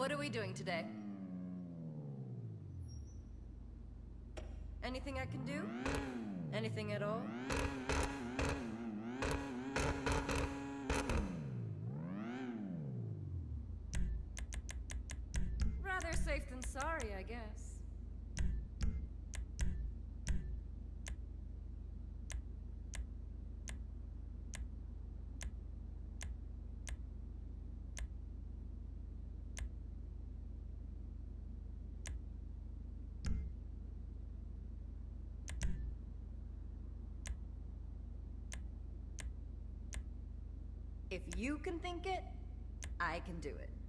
What are we doing today? Anything I can do? Anything at all? If you can think it, I can do it.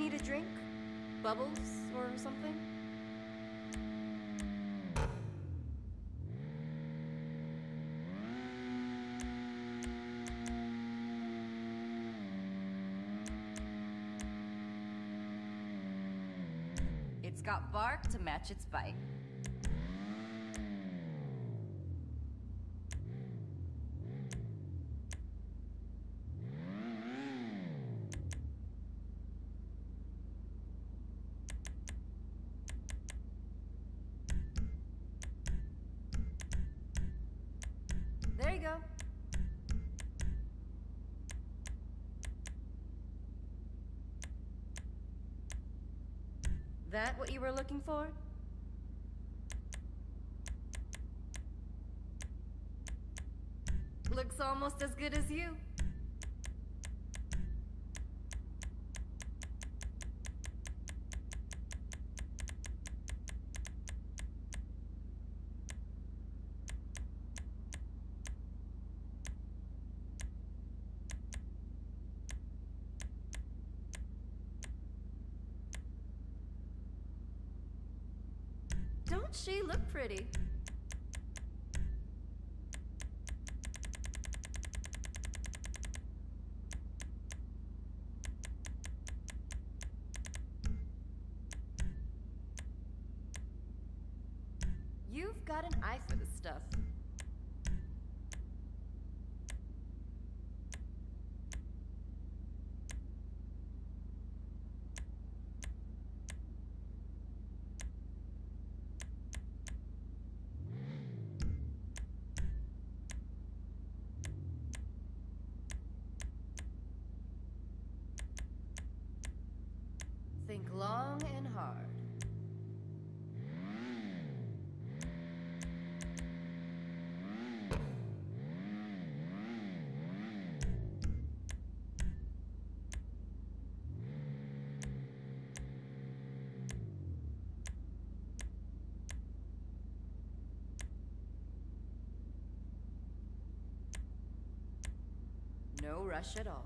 Need a drink? Bubbles or something? It's got bark to match its bite. That what you were looking for? Looks almost as good as you. She look pretty? You've got an eye for this stuff. Think long and hard. No rush at all.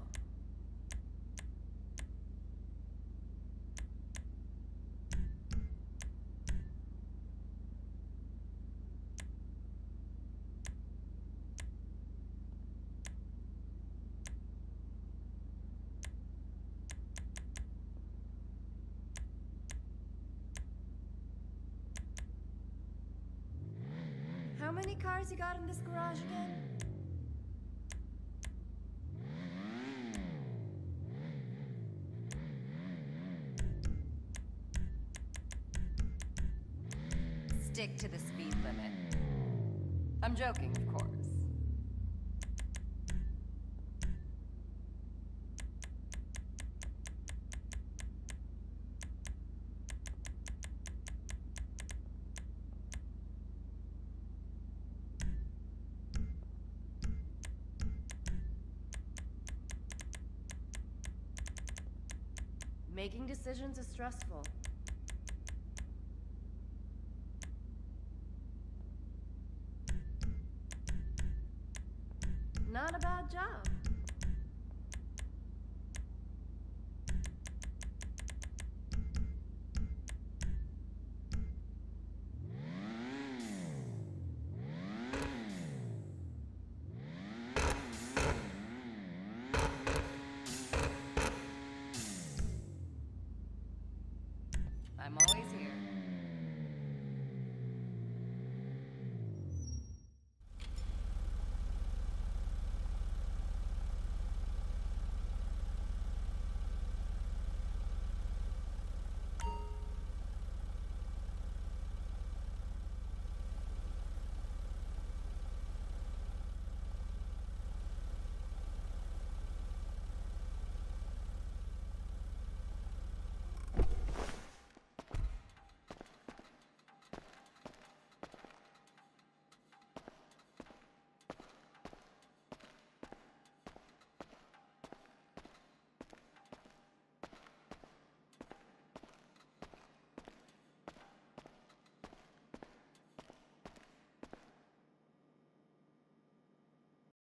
Many cars you got in this garage again? Stick to the speed limit. I'm joking, of course. Making decisions is stressful.